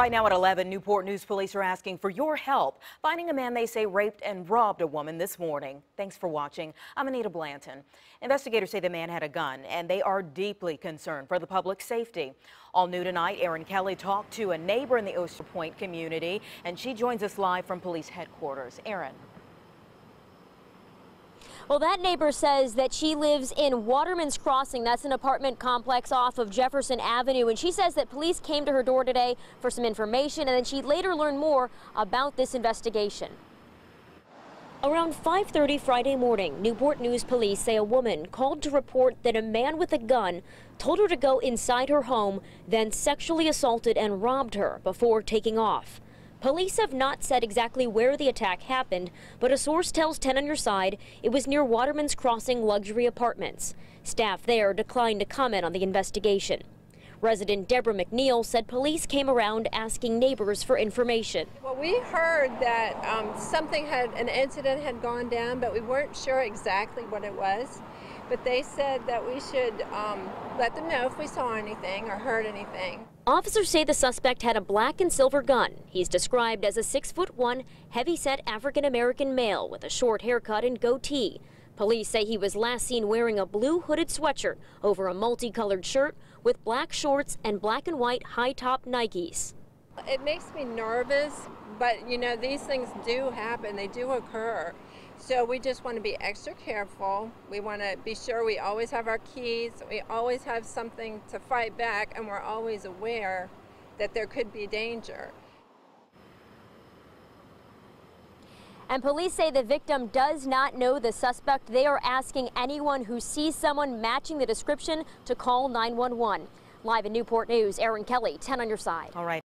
Right now at 11, Newport News police are asking for your help finding a man they say raped and robbed a woman this morning. Thanks for watching. I'm Anita Blanton. Investigators say the man had a gun and they are deeply concerned for the public safety. All new tonight, Erin Kelly talked to a neighbor in the Oyster Point community and she joins us live from police headquarters. Erin. Well, that neighbor says that she lives in Waterman's Crossing. That's an apartment complex off of Jefferson Avenue. And she says that police came to her door today for some information, and then she later learned more about this investigation. Around 5.30 Friday morning, Newport News police say a woman called to report that a man with a gun told her to go inside her home, then sexually assaulted and robbed her before taking off. Police have not said exactly where the attack happened, but a source tells 10 on your side it was near Waterman's Crossing luxury apartments. Staff there declined to comment on the investigation. Resident Deborah McNeil said police came around asking neighbors for information. Well, we heard that um, something had, an incident had gone down, but we weren't sure exactly what it was. But they said that we should um, let them know if we saw anything or heard anything. Officers say the suspect had a black and silver gun. He's described as a six foot one, heavy set African American male with a short haircut and goatee. Police say he was last seen wearing a blue hooded sweatshirt over a multicolored shirt with black shorts and black and white high top Nikes. It makes me nervous, but you know, these things do happen, they do occur. So we just want to be extra careful. We want to be sure we always have our keys, we always have something to fight back, and we're always aware that there could be danger. And police say the victim does not know the suspect. They are asking anyone who sees someone matching the description to call 911. Live in Newport News, Erin Kelly, 10 on your side. All right.